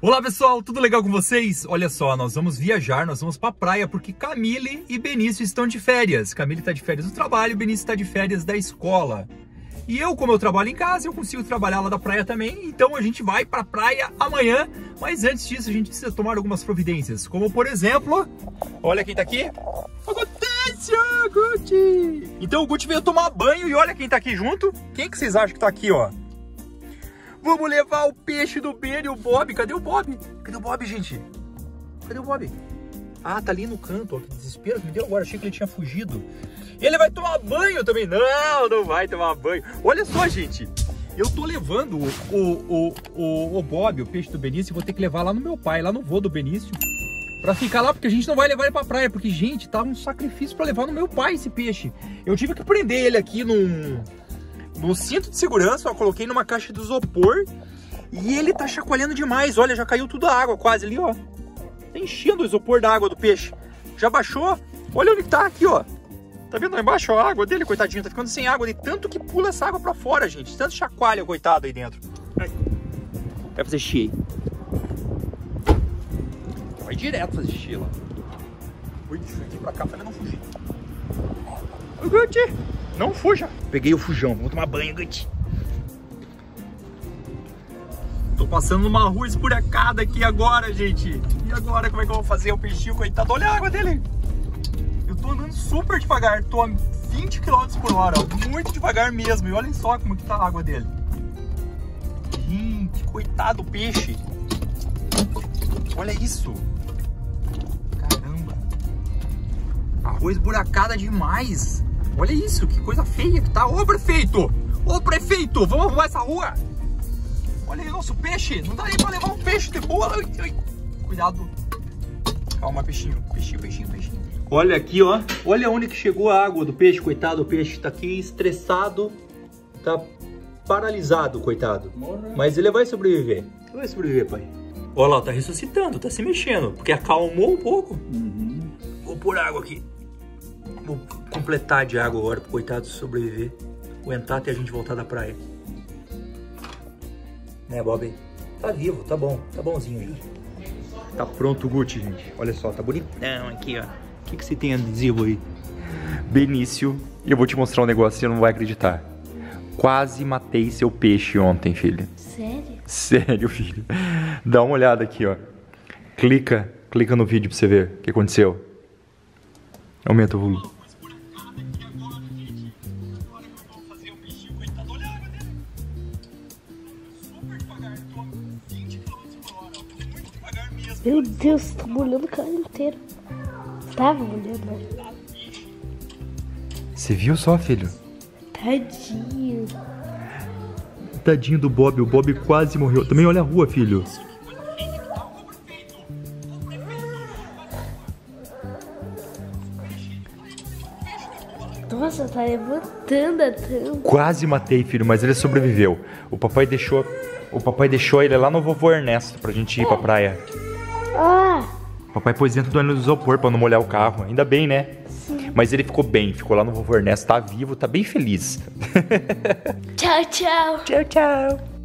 Olá pessoal, tudo legal com vocês? Olha só, nós vamos viajar, nós vamos pra praia porque Camille e Benício estão de férias. Camille está de férias do trabalho, Benício está de férias da escola. E eu, como eu trabalho em casa, eu consigo trabalhar lá da praia também, então a gente vai pra praia amanhã. Mas antes disso, a gente precisa tomar algumas providências, como por exemplo, olha quem tá aqui, acontece, Gucci! Então o Gucci veio tomar banho e olha quem tá aqui junto. Quem que vocês acham que tá aqui, ó? Vamos levar o peixe do Ben e o Bob. Cadê o Bob? Cadê o Bob, gente? Cadê o Bob? Ah, tá ali no canto, ó. Que desespero que me deu agora. Achei que ele tinha fugido. Ele vai tomar banho também. Não, não vai tomar banho. Olha só, gente. Eu tô levando o, o, o, o Bob, o peixe do Benício, vou ter que levar lá no meu pai, lá no voo do Benício. Pra ficar lá, porque a gente não vai levar ele pra praia. Porque, gente, tá um sacrifício pra levar no meu pai esse peixe. Eu tive que prender ele aqui num no cinto de segurança, eu coloquei numa caixa de isopor e ele tá chacoalhando demais. Olha, já caiu tudo a água quase ali, ó. Tá enchendo o isopor da água do peixe. Já baixou? Olha onde tá aqui, ó. Tá vendo lá embaixo a água dele, coitadinho? Tá ficando sem água de tanto que pula essa água pra fora, gente. Tanto chacoalha, coitado, aí dentro. Vai fazer xixi Vai direto fazer xixi lá. Ui, deixa eu aqui pra cá pra ele não fugir. Gucci! Não fuja. Peguei o fujão. Vamos tomar banho, Guti. Tô passando numa rua esburacada aqui agora, gente. E agora, como é que eu vou fazer? O peixinho, coitado. Olha a água dele. Eu tô andando super devagar. Tô a 20 km por hora. Muito devagar mesmo. E olhem só como que tá a água dele. Gente, coitado do peixe. Olha isso. Caramba. A rua esburacada demais. Olha isso, que coisa feia que tá. Ô, prefeito! Ô, prefeito! Vamos arrumar essa rua! Olha aí, nosso peixe! Não dá nem pra levar um peixe de boa! Ai, ai. Cuidado! Calma, peixinho. Peixinho, peixinho, peixinho. Olha aqui, ó. Olha onde que chegou a água do peixe, coitado. O peixe tá aqui estressado. Tá paralisado, coitado. Morra. Mas ele vai sobreviver. Ele vai sobreviver, pai. Olha lá, tá ressuscitando, tá se mexendo. Porque acalmou um pouco. Uhum. Vou pôr água aqui. Vou completar de água agora pro coitado sobreviver. Aguentar até a gente voltar da praia. Né, Bob? Tá vivo, tá bom, tá bonzinho aí. Tá pronto o Gucci, gente. Olha só, tá bonitão aqui, ó. O que, que você tem adesivo aí? Benício, eu vou te mostrar um negócio, você não vai acreditar. Quase matei seu peixe ontem, filho. Sério? Sério, filho. Dá uma olhada aqui, ó. Clica, clica no vídeo pra você ver o que aconteceu. Aumenta o volume. Meu Deus, tá molhando o cara inteiro. Tava molhando, né? Você viu só, filho? Tadinho. Tadinho do Bob, o Bob quase morreu. Também olha a rua, filho. Nossa, tá levantando a tampa. Quase matei, filho, mas ele sobreviveu. O papai deixou, o papai deixou ele lá no vovô Ernesto pra gente ir pra praia. Ah! Papai pôs dentro do ônibus isopor pra não molhar o carro. Ainda bem, né? Sim. Mas ele ficou bem, ficou lá no vovô Ernesto, tá vivo, tá bem feliz. Tchau, tchau. tchau, tchau.